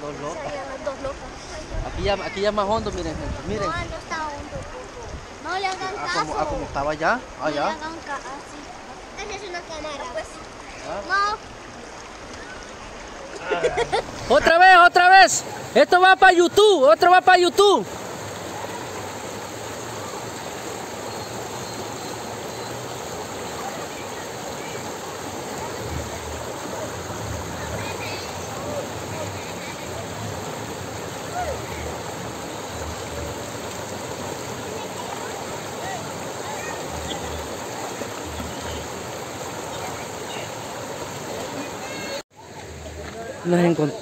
dos locas. Dos locas. Aquí ya, aquí ya más hondo, miren, gente. Miren. No, no está hondo. No le hagan Ah, caso. como, ah, como estaba allá. No le Allá. hagan caso. Esa es una cámara. Pues. Ah. No. Otra vez, otra vez. Esto va para YouTube, otro va para YouTube. Nos,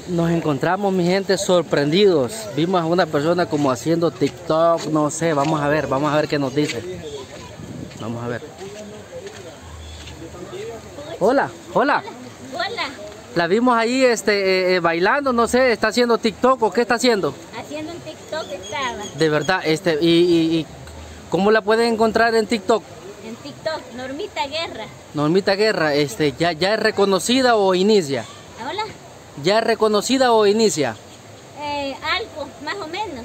nos encontramos, mi gente, sorprendidos. Vimos a una persona como haciendo TikTok, no sé, vamos a ver, vamos a ver qué nos dice. Vamos a ver. Hola, hola. Hola, La vimos ahí este, eh, eh, bailando, no sé, está haciendo TikTok o qué está haciendo. haciendo un TikTok estaba. De verdad, este, y, y- y ¿cómo la pueden encontrar en TikTok? En TikTok, Normita Guerra. Normita Guerra, este, ya, ya es reconocida o inicia. Ya reconocida o inicia. eh, algo, más o menos.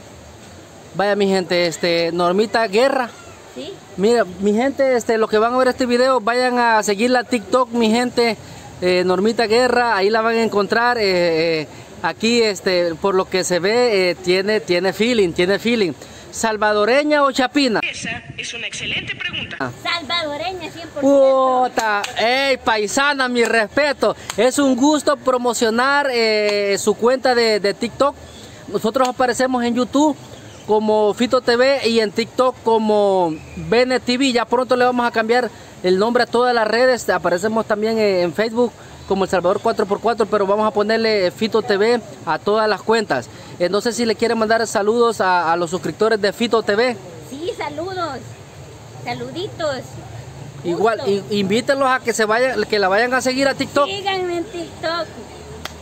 Vaya mi gente, este, Normita Guerra. ¿Sí? Mira, mi gente, este, los que van a ver este video, vayan a seguir la TikTok, mi gente, eh, Normita Guerra, ahí la van a encontrar. eh, aquí, este, por lo que se ve, tiene, tiene feeling, tiene feeling. ¿Salvadoreña o chapina? Esa es una excelente pregunta. Salvadoreña 100%. Puta, ey, paisana, mi respeto. Es un gusto promocionar eh, su cuenta de, de TikTok. Nosotros aparecemos en YouTube como Fito TV y en TikTok como Bene TV. Ya pronto le vamos a cambiar el nombre a todas las redes. Aparecemos también eh, en Facebook como El Salvador 4x4, pero vamos a ponerle Fito TV a todas las cuentas. Eh, no sé si le quieren mandar saludos a, a los suscriptores de Fito TV. Sí, saludos. Saluditos. Igual, invítenlos a que se vayan, que la vayan a seguir a TikTok. Síganme en TikTok.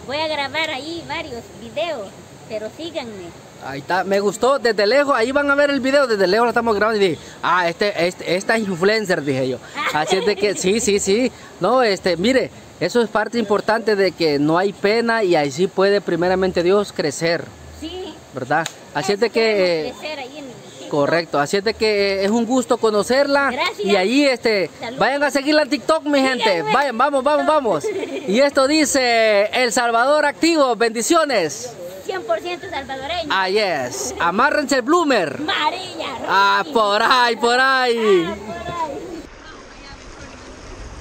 Voy a grabar ahí varios videos, pero síganme. Ahí está, me gustó desde lejos, ahí van a ver el video, desde lejos lo estamos grabando y dije, ah, este, este, esta influencer, dije yo. Así es de que, sí, sí, sí, no, este, mire, eso es parte importante de que no hay pena y ahí sí puede primeramente Dios crecer, Sí. ¿verdad? Así es de que, crecer ahí en TikTok. correcto, así es de que eh, es un gusto conocerla Gracias. y ahí, este, vayan a seguirla en TikTok, mi gente, vayan, vamos, vamos, vamos. Y esto dice, El Salvador activo, bendiciones. 100% salvadoreño. Ah, yes. Amárrense el bloomer. Amarilla. Ah, por ahí, por ahí. Ah, por ahí.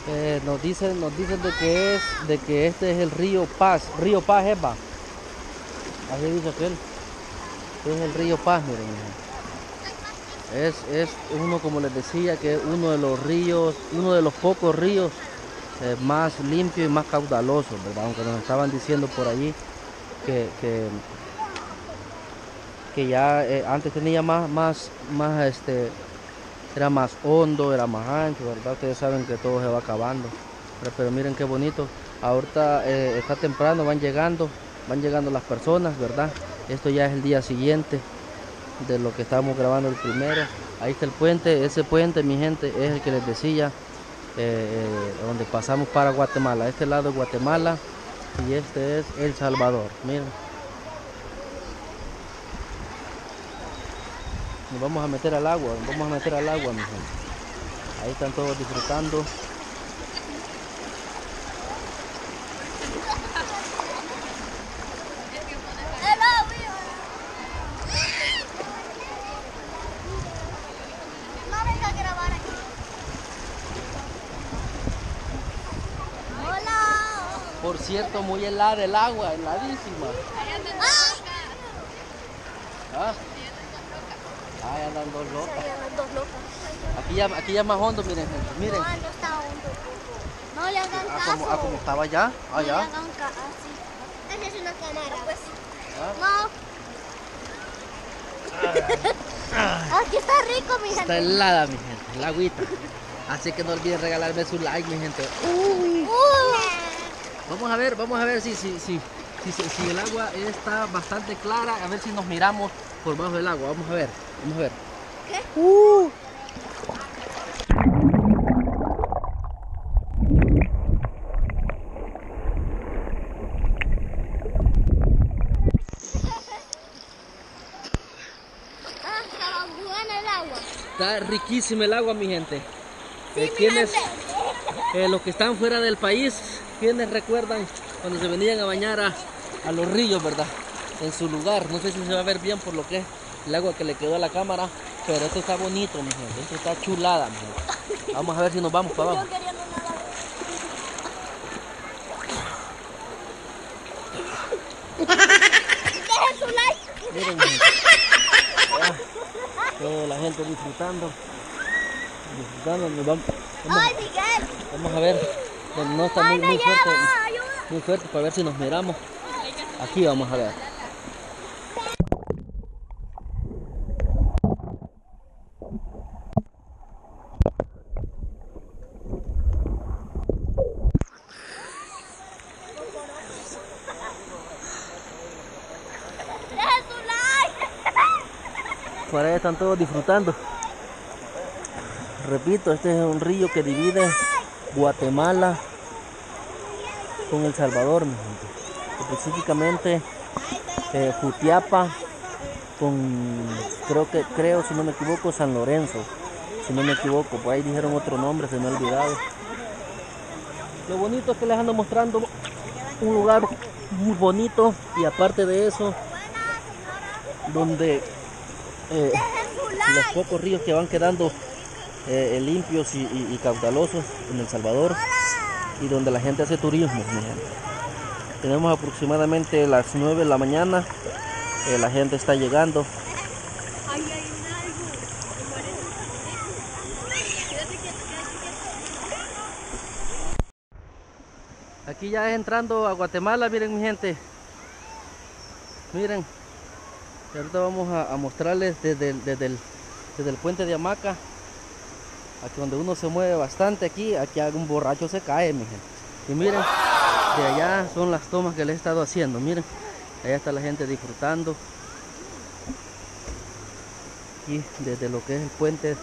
Eh, nos dicen, nos dicen de que es, de que este es el río Paz, río Paz, Eva. Así dice aquel. Es el río Paz, miren. Es, es uno, como les decía, que es uno de los ríos, uno de los pocos ríos eh, más limpios y más caudalosos, ¿verdad? Aunque nos estaban diciendo por allí que, que, que ya eh, antes tenía más, más, más este, era más hondo, era más ancho, ¿verdad? Ustedes saben que todo se va acabando. Pero, miren qué bonito. Ahorita eh, está temprano, van llegando, van llegando las personas, ¿verdad? Esto ya es el día siguiente de lo que estábamos grabando el primero. Ahí está el puente, ese puente, mi gente, es el que les decía, eh, eh, donde pasamos para Guatemala. Este lado es Guatemala y este es El Salvador. Miren. Nos vamos a meter al agua, nos vamos a meter al agua, mi gente. Ahí están todos disfrutando. Por cierto, muy helada el agua, heladísima. Ah, Ahí andan dos locas. Andan dos locas. Aquí ya, aquí ya más hondo, miren, gente. Miren. No, no está hondo. No le hagan Ah, caso. como, ah, como estaba allá, No le allá. hagan caso. Esa es una cámara. Pues. Ah. No. Aquí está rico, mi Está gente. helada, mi gente, el agüita. Así que no olviden regalarme su like, mi gente. Uh. Vamos a ver, vamos a ver si, si, si, si, si- si el agua está bastante clara, a ver si nos miramos por bajo del agua. Vamos a ver, vamos a ver. ¿Qué? Uh. Está riquísimo el agua, mi gente. Sí, eh, quienes, eh, los que están fuera del país, quienes recuerdan cuando se venían a bañar a, a los ríos, ¿verdad? En su lugar. No sé si se va a ver bien por lo que es el agua que le quedó a la cámara. Pero esto está bonito, mi gente. Esto está chulada, mi gente. Vamos a ver si nos vamos para abajo. Dejen su like. Miren. Ah, toda la gente disfrutando. Disfrutando. nos vamos, vamos- vamos a ver. No está muy, muy fuerte. Muy fuerte para ver si nos miramos. Aquí vamos a ver. Por están todos disfrutando. Repito, este es un río que divide Guatemala con El Salvador. Específicamente eh, Jutiapa con, creo que, creo, si no me equivoco, San Lorenzo. Si no me equivoco, por ahí dijeron otro nombre, se me ha olvidado. Lo bonito es que les ando mostrando un lugar muy bonito y aparte de eso, donde eh, los pocos ríos que van quedando eh, limpios y, y- y caudalosos en El Salvador y donde la gente hace turismo. mi gente. Tenemos aproximadamente las 9 de la mañana, eh, la gente está llegando. Aquí ya entrando a Guatemala, miren mi gente. Miren, y ahorita vamos a, mostrarles desde el, desde, el, desde el puente de Hamaca, aquí donde uno se mueve bastante aquí, aquí un borracho se cae, mi gente. Y miren, de allá son las tomas que le he estado haciendo, miren, allá está la gente disfrutando. Aquí desde lo que es el puente,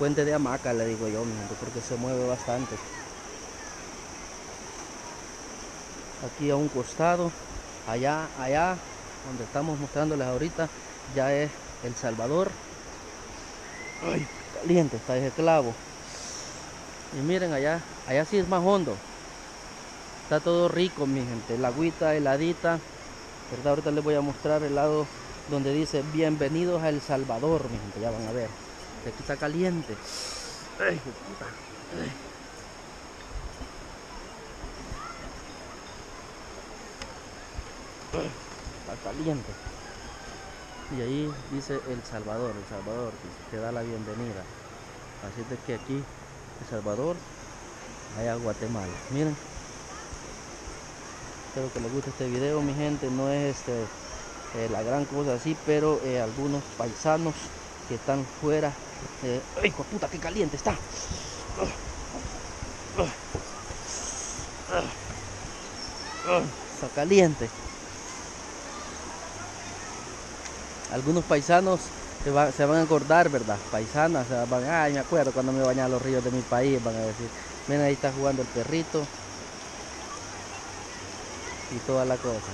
puente de Hamaca, le digo yo, mi gente, porque se mueve bastante. Aquí a un costado, allá, allá, donde estamos mostrándoles ahorita, ya es El Salvador. Ay, caliente está ese clavo. Y miren allá, allá sí es más hondo. Está todo rico, mi gente. La agüita heladita. ¿Verdad? Ahorita les voy a mostrar el lado donde dice bienvenidos a El Salvador, mi gente. Ya van a ver. Aquí está caliente. Ay, puta. Ay. Caliente. Y ahí dice El Salvador, El Salvador, dice, te da la bienvenida. Así de que aquí, El Salvador, allá Guatemala. Miren. Espero que les guste este video, mi gente. No es este eh, la gran cosa así, pero eh, algunos paisanos que están fuera. eh, ¡Ay, hijo de puta, qué caliente está! Está caliente. Algunos paisanos se, se van a acordar, ¿verdad? Paisanas, se van, ay, me acuerdo cuando me bañaba los ríos de mi país, van a decir. Miren, ahí está jugando el perrito. Y toda la cosa.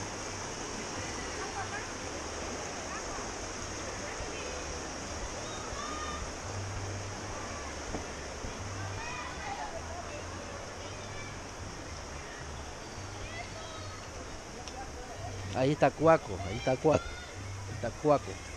Ahí está Cuaco, ahí está Cuaco, ahí está Cuaco.